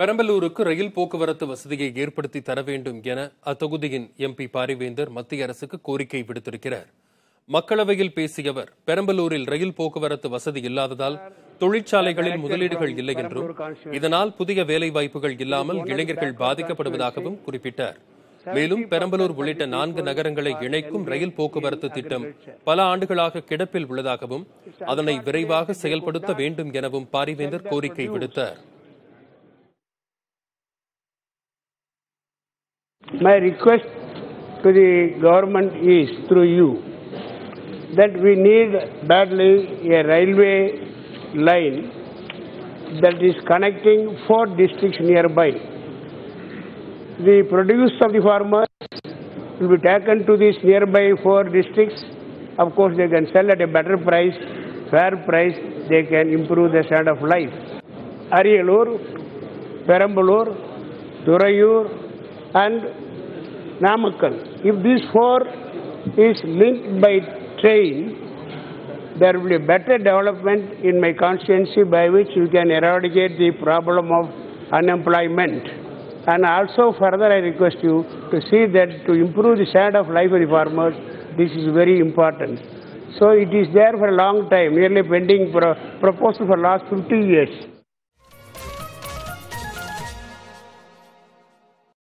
பெரம்பலூருக்கு ரயில் போக்குவரத்து வசதியை ஏற்படுத்தி தர வேண்டும் என அத்தொகுதியின் எம்பி பாரிவேந்தர் மத்திய அரசுக்கு கோரிக்கை விடுத்திருக்கிறார். மக்களவையில் பேசிய அவர் பெரம்பலூரில் ரயில் போக்குவரத்து வசதி இல்லாததால் தொழிற்சாலைகளில் முதலீடுகள் இல்லை என்றும் இதனால் புதிய வேலை வாய்ப்புகள் இல்லாமல் இளைஞர்கள் பாதிக்கப்படுவதாகவும் குறிப்பிட்டார். மேலும் பெரம்பலூர் உள்ளிட்ட நான்கு நகரங்களை இணைக்கும் ரயில் போக்குவரத்து திட்டம் பல ஆண்டுகளாக கிடப்பில் உள்ளதாகவும் அதனை விரைவாக செயல்படுத்த வேண்டும் எனவும் பாரிவேந்தர் கோரிக்கை விடுத்தார். My request to the government is through you that we need badly a railway line that is connecting four districts nearby. The produce of the farmers will be taken to these nearby four districts. Of course, they can sell at a better price, fair price, they can improve their standard of life. Ariyalur, Perambalur, Thurayur, and Namakkal. If these four is linked by train, there will be better development in my constituency by which we can eradicate the problem of unemployment. And also further I request you to see that to improve the standard of life of the farmers, this is very important. So it is there for a long time, nearly pending pro- proposal for last 50 years.